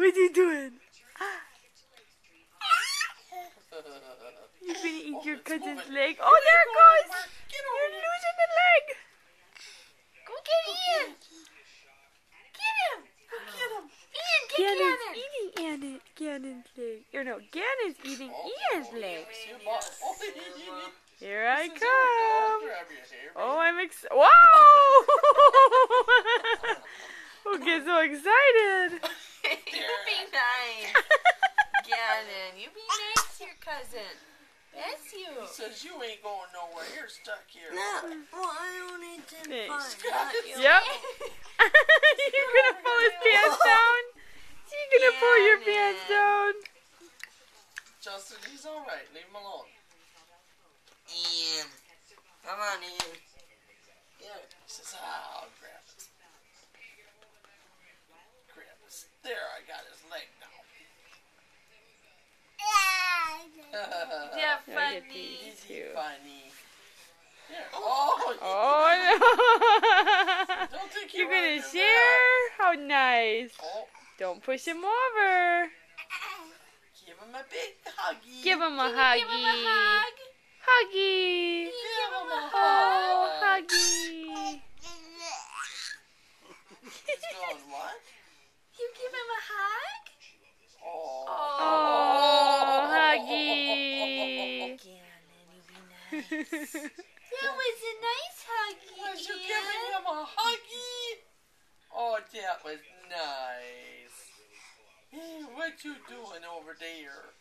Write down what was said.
What are you doing? You're gonna eat Oh, your cousin's moving. leg. Oh, there it goes! You're losing the leg! Go get Ian. Get him. Get him. Ian, get Gannon's Gannon. eating Gannon, Gannon's leg. Or no, Gannon's eating Oh, Ian's leg. see your ball. Here I This is where we go. come. Grab your hair, Oh. I'm ex- Wow! oh, get so excited. you be nice. Gannon, you be nice to your cousin. That's you. He says you ain't going nowhere. You're stuck here. No, well, I only did Thanks. fine. Not you. Yep. You're gonna pull his pants down? You're gonna pull your pants down? Justin, he's all right. Leave him alone. Ian. Come on, Ian. Yeah. He says, ah, I'll grab it. Grab this. There, I got his leg now. Yeah, Yeah, I get funny. these. Is funny? There. Oh, Oh no! Don't think You're you're gonna right, share? How nice. Oh, Don't push him over. give him a big huggy. Give him a Can you huggy. give him a hug? Huggy. Give him a Oh, hug? huggy. He's going what? You give him a hug? Oh. Oh, huggy. Gannon, you be nice. That was a nice hug, Was you Ian. giving him a huggy? Oh, that was nice. Hey, what you doing over there?